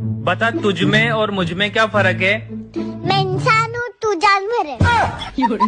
बता तुझ में और मुझमें क्या फ़र्क है? मैं इंसान हूँ तू जानवर है।